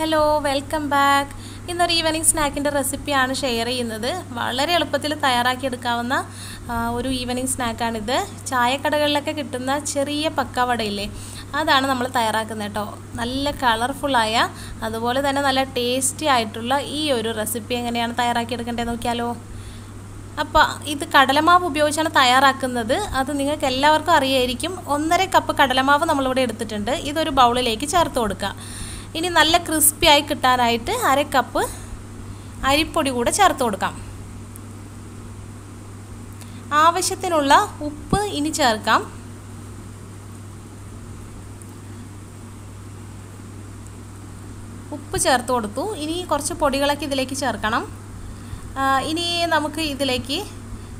Hello welcome back ഇന്നൊരു evening സ്നാക്കിന്റെ റെസിപ്പിയാണ് ഷെയർ ചെയ്യുന്നത്. വളരെ എളുപ്പത്തിൽ തയ്യാറാക്കിയെടുക്കാവുന്ന ഒരു ഈവനിങ് സ്നാക്കാണിത് ചായക്കടകളിലൊക്കെ കിട്ടുന്ന ചെറിയ പക്കവടയില്ലേ അതാണ് നമ്മൾ തയ്യാറാക്കുന്നത് കേട്ടോ. നല്ല കളർഫുള്ളായ അതുപോലെ തന്നെ നല്ല ടേസ്റ്റി ആയിട്ടുള്ള ഈ ഒരു റെസിപ്പി എങ്ങനെയാണ് തയ്യാറാക്കിയെടുക്കേണ്ടത് നോക്കിയാലോ. അപ്പോൾ ഇത് കടലമാവ് ഉപയോഗിച്ചാണ് തയ്യാറാക്കുന്നത്. അത് നിങ്ങൾക്ക് എല്ലാവർക്കും അറിയായിരിക്കും. ഒന്നര കപ്പ് കടലമാവ് നമ്മളിവിടെ എടുത്തിട്ടുണ്ട്. ഇതൊരു ബൗളിലേക്ക് ചേർത്ത് കൊടുക്കുക. ഇനി നല്ല ക്രിസ്പി ആയി കിട്ടാനായിട്ട് അര കപ്പ് അരിപ്പൊടി കൂടെ ചേർത്ത് കൊടുക്കാം. ആവശ്യത്തിനുള്ള ഉപ്പ് ഇനി ചേർക്കാം. ഉപ്പ് ചേർത്ത് കൊടുത്തു. ഇനി കുറച്ച് പൊടികളൊക്കെ ഇതിലേക്ക് ചേർക്കണം. ഇനി നമുക്ക് ഇതിലേക്ക്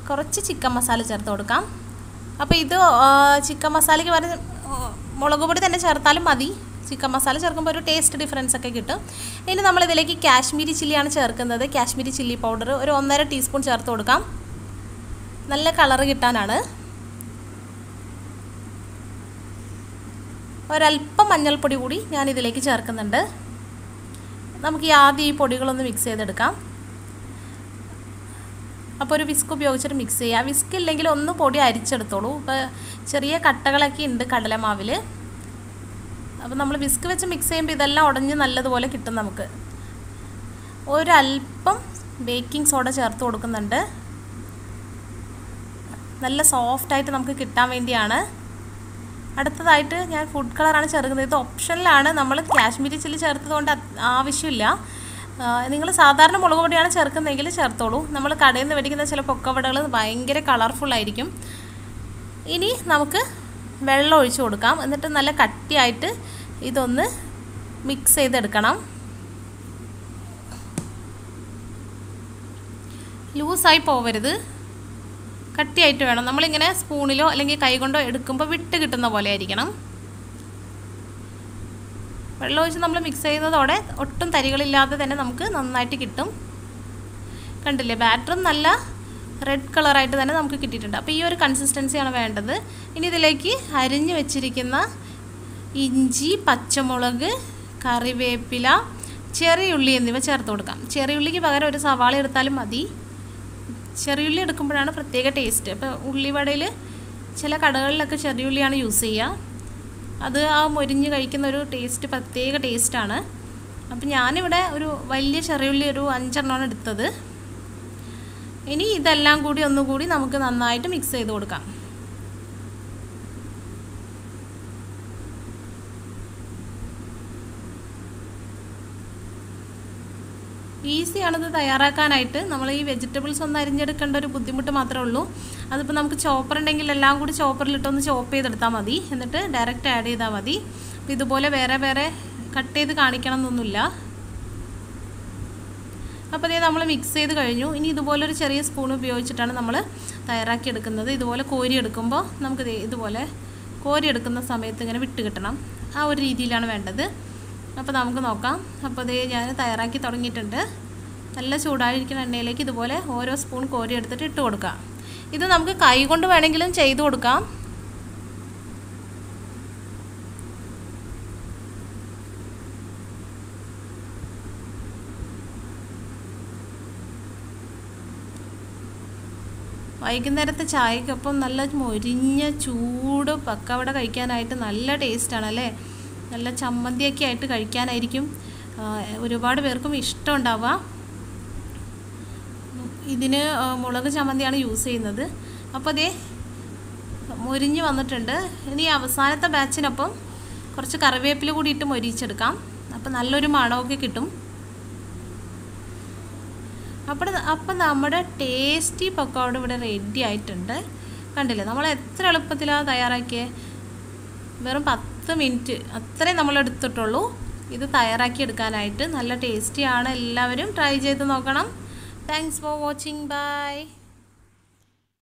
കുറച്ച് ചിക്കൻ മസാല ചേർത്ത് കൊടുക്കാം. അപ്പോൾ ഇത് ചിക്കൻ മസാലയ്ക്ക് പകരം മുളക് പൊടി തന്നെ ചേർത്താലും മതി. ചിക്കൻ മസാല ചേർക്കുമ്പോൾ ഒരു ടേസ്റ്റ് ഡിഫറൻസ് ഒക്കെ കിട്ടും. ഇനി നമ്മളിതിലേക്ക് കാശ്മീരി ചില്ലിയാണ് ചേർക്കുന്നത്. കാശ്മീരി ചില്ലി പൗഡർ ഒരു ഒന്നര ടീസ്പൂൺ ചേർത്ത് കൊടുക്കാം. നല്ല കളറ് കിട്ടാനാണ്. ഒരല്പം മഞ്ഞൾപ്പൊടി കൂടി ഞാൻ ഇതിലേക്ക് ചേർക്കുന്നുണ്ട്. നമുക്ക് ഈ ആദ്യം ഈ പൊടികളൊന്ന് മിക്സ് ചെയ്തെടുക്കാം. അപ്പോൾ ഒരു വിസ്ക് ഉപയോഗിച്ചിട്ട് മിക്സ് ചെയ്യുക വിസ്ക് ഇല്ലെങ്കിൽ ഒന്ന് പൊടി അരിച്ചെടുത്തോളൂ. ഇപ്പോൾ ചെറിയ കട്ടകളൊക്കെ ഉണ്ട് കടലമാവിൽ അപ്പോൾ നമ്മൾ വിസ്ക് വെച്ച് മിക്സ് ചെയ്യുമ്പോൾ ഇതെല്ലാം ഉടഞ്ഞ് നല്ലതുപോലെ കിട്ടും നമുക്ക്. ഒരല്പം ബേക്കിംഗ് സോഡ ചേർത്ത് കൊടുക്കുന്നുണ്ട്. നല്ല സോഫ്റ്റായിട്ട് നമുക്ക് കിട്ടാൻ വേണ്ടിയാണ്. അടുത്തതായിട്ട് ഞാൻ ഫുഡ് കളറാണ് ചേർക്കുന്നത്. ഇത് ഓപ്ഷനിലാണ് നമ്മൾ കാശ്മീരി ചില്ലി ചേർത്തതുകൊണ്ട് ആവശ്യമില്ല. നിങ്ങൾ സാധാരണ മുളക് പൊടിയാണ് ചേർക്കുന്നതെങ്കിൽ ചേർത്തോളൂ. നമ്മൾ കടയിൽ നിന്ന് മേടിക്കുന്ന ചില പൊക്കവടകൾ ഭയങ്കര കളർഫുള്ളായിരിക്കും ഇനി നമുക്ക് വെള്ളം ഒഴിച്ചു കൊടുക്കാം. എന്നിട്ട് നല്ല കട്ടിയായിട്ട് ഇതൊന്ന് മിക്സ് ചെയ്തെടുക്കണം. ലൂസായി പോവരുത്. കട്ടിയായിട്ട് വേണം. നമ്മളിങ്ങനെ സ്പൂണിലോ അല്ലെങ്കിൽ കൈകൊണ്ടോ എടുക്കുമ്പോൾ വിട്ട് കിട്ടുന്ന പോലെ ആയിരിക്കണം. വെള്ളം ഒഴിച്ച് നമ്മൾ മിക്സ് ചെയ്യുന്നതോടെ ഒട്ടും തരികളില്ലാതെ തന്നെ നമുക്ക് നന്നായിട്ട് കിട്ടും. കണ്ടില്ലേ? ബാറ്ററും നല്ല റെഡ് കളറായിട്ട് തന്നെ നമുക്ക് കിട്ടിയിട്ടുണ്ട്. അപ്പോൾ ഈ ഒരു കൺസിസ്റ്റൻസിയാണ് വേണ്ടത്. ഇനി ഇതിലേക്ക് അരിഞ്ഞു വെച്ചിരിക്കുന്ന ഇഞ്ചി പച്ചമുളക് കറിവേപ്പില ചെറിയുള്ളി എന്നിവ ചേർത്ത് കൊടുക്കാം. ചെറിയുള്ളിക്ക് പകരം ഒരു സവാള എടുത്താലും മതി. ചെറിയുള്ളി എടുക്കുമ്പോഴാണ് പ്രത്യേക ടേസ്റ്റ് അപ്പോൾ ഉള്ളിവടയിൽ ചില കടകളിലൊക്കെ ചെറിയുള്ളിയാണ് യൂസ് ചെയ്യുക. അത് ആ മൊരിഞ്ഞ് കഴിക്കുന്ന ഒരു ടേസ്റ്റ് പ്രത്യേക ടേസ്റ്റാണ് അപ്പം ഞാനിവിടെ ഒരു വലിയ ചെറിയുള്ളി ഒരു അഞ്ചെണ്ണമാണ് എടുത്തത്. ഇനി ഇതെല്ലാം കൂടി ഒന്നുകൂടി നമുക്ക് നന്നായിട്ട് മിക്സ് ചെയ്ത് കൊടുക്കാം. ഈസിയാണിത് തയ്യാറാക്കാനായിട്ട്. നമ്മൾ ഈ വെജിറ്റബിൾസ് ഒന്ന് അരിഞ്ഞെടുക്കേണ്ട ഒരു ബുദ്ധിമുട്ട് മാത്രമേ ഉള്ളൂ. അതിപ്പോൾ നമുക്ക് ചോപ്പർ ഉണ്ടെങ്കിൽ എല്ലാം കൂടി ചോപ്പറിലിട്ടൊന്ന് ചോപ്പ് ചെയ്തെടുത്താൽ മതി. എന്നിട്ട് ഡയറക്റ്റ് ആഡ് ചെയ്താൽ മതി. ഇതുപോലെ വേറെ വേറെ കട്ട് ചെയ്ത് കാണിക്കണം എന്നൊന്നുമില്ല അപ്പോൾ ഇതേ നമ്മൾ മിക്സ് ചെയ്ത് കഴിഞ്ഞു. ഇനി ഇതുപോലൊരു ചെറിയ സ്പൂൺ ഉപയോഗിച്ചിട്ടാണ് നമ്മൾ തയ്യാറാക്കി എടുക്കുന്നത് ഇതുപോലെ കോരി എടുക്കുമ്പോൾ നമുക്ക് ഇതുപോലെ കോരി എടുക്കുന്ന സമയത്ത് ഇങ്ങനെ വിട്ട് കിട്ടണം. ആ ഒരു രീതിയിലാണ് വേണ്ടത്. അപ്പോൾ നമുക്ക് നോക്കാം. അപ്പോൾ ഇതേ ഞാൻ തയ്യാറാക്കി തുടങ്ങിയിട്ടുണ്ട്. നല്ല ചൂടായിരിക്കുന്ന എണ്ണയിലേക്ക് ഇതുപോലെ ഓരോ സ്പൂൺ കോരി എടുത്തിട്ട് ഇട്ട് കൊടുക്കാം. ഇത് നമുക്ക് കൈ കൊണ്ട് വേണമെങ്കിലും ചെയ്ത് കൊടുക്കാം. വൈകുന്നേരത്തെ ചായക്കൊപ്പം നല്ല മൊരിഞ്ഞ ചൂട് പക്കവട കഴിക്കാനായിട്ട് നല്ല ടേസ്റ്റാണ് അല്ലേ നല്ല ചമ്മന്തിയൊക്കെ ആയിട്ട് കഴിക്കാനായിരിക്കും. ഒരുപാട് പേർക്കും ഇഷ്ടം ഉണ്ടാവുക ഇതിന് മുളക് ചമ്മന്തിയാണ് യൂസ് ചെയ്യുന്നത്. അപ്പോൾ അതേ മൊരിഞ്ഞ് വന്നിട്ടുണ്ട്. ഇനി അവസാനത്തെ ബാച്ചിനൊപ്പം കുറച്ച് കറിവേപ്പില കൂടി ഇട്ട് മൊരിച്ചെടുക്കാം. അപ്പോൾ നല്ലൊരു മണമൊക്കെ കിട്ടും. അപ്പോൾ അപ്പം നമ്മുടെ ടേസ്റ്റി പക്കോട ഇവിടെ റെഡി ആയിട്ടുണ്ട്. കണ്ടില്ലേ? നമ്മൾ എത്ര എളുപ്പത്തിലാണ് തയ്യാറാക്കിയത് വെറും പത്ത് മിനിറ്റ് അത്രയും നമ്മൾ എടുത്തിട്ടുള്ളൂ. ഇത് തയ്യാറാക്കി എടുക്കാനായിട്ട് നല്ല ടേസ്റ്റിയാണ് എല്ലാവരും ട്രൈ ചെയ്ത് നോക്കണം. Thanks for watching bye